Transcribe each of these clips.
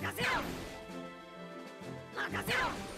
任せろ！任せろ！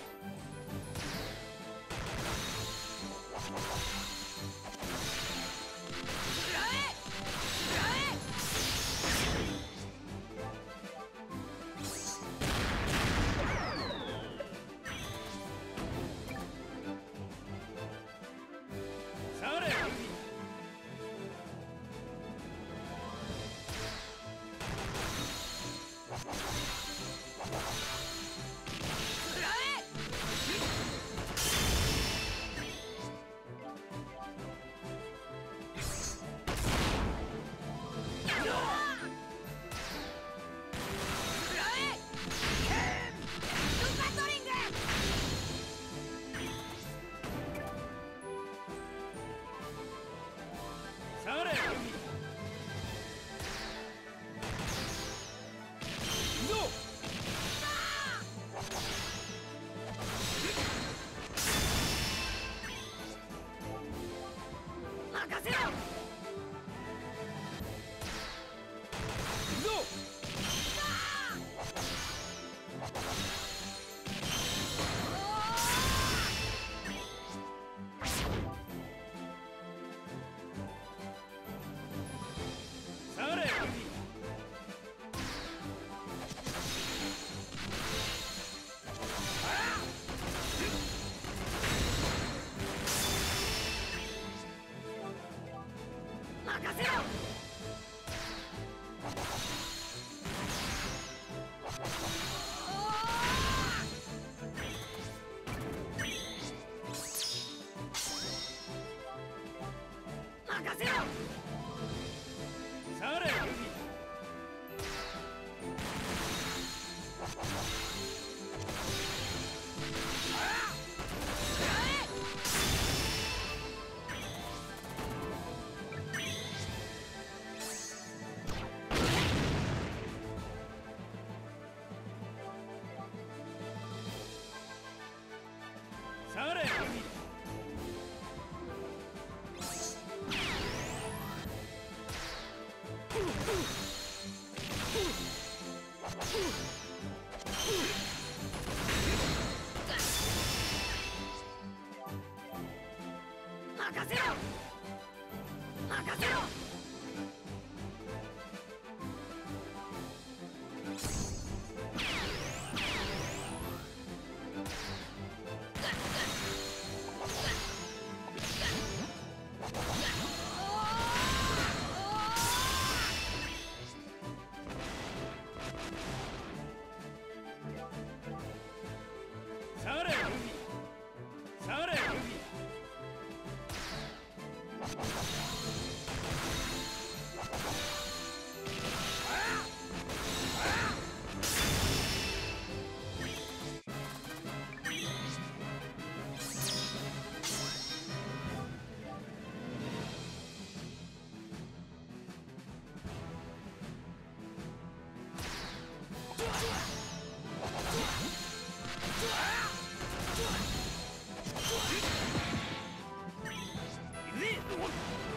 ¡Venga, 任せろ！任せろ！Everyone!